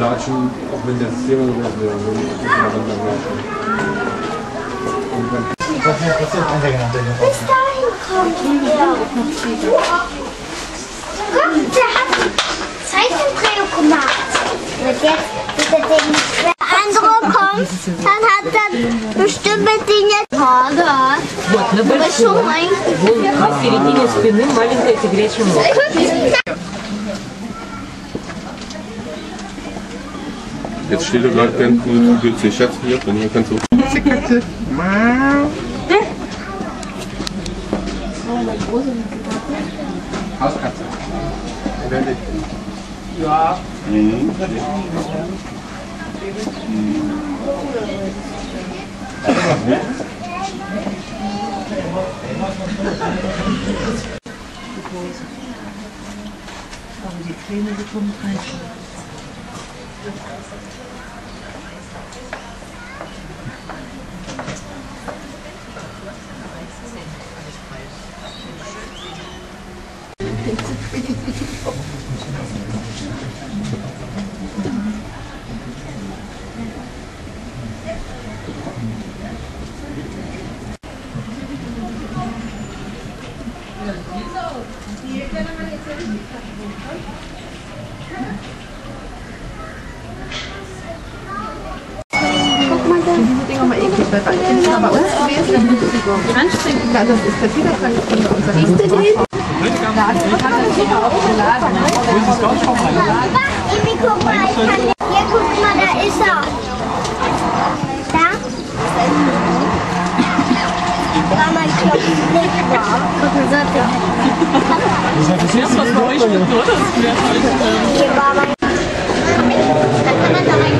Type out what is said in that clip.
latschen, auch wenn das Thema so ist, wir müssen wir dann dann latschen. Und dann Bis dahin kommt er. Guck, der hat Zeichentrick gemacht. Und jetzt wird er den andere kommt, dann hat er bestimmte Dinge. Ага. Вот, на большом. Большой. Вон на середине спины маленькая тигрячья морда. Jetzt steht er gerade ganz gut, du willst den Schatz hier, dann kannst du. Hauskatze. Gracias. Diese Dinger mal eklig, weil bei Kindern sind bei uns gewesen, dann sind sie anstrengend. Ja, das ist der Federkrank von unser Siehst du den? Da hat der Tiger aufgeladen. Ibi, guck mal, ich kann nicht. Hier, guck mal, da ist er. Da? War mein Knopf nicht wahr. Guck mal, so. Das, was bei euch mit ist, halt, Hier war mein... Dann kann man da rein.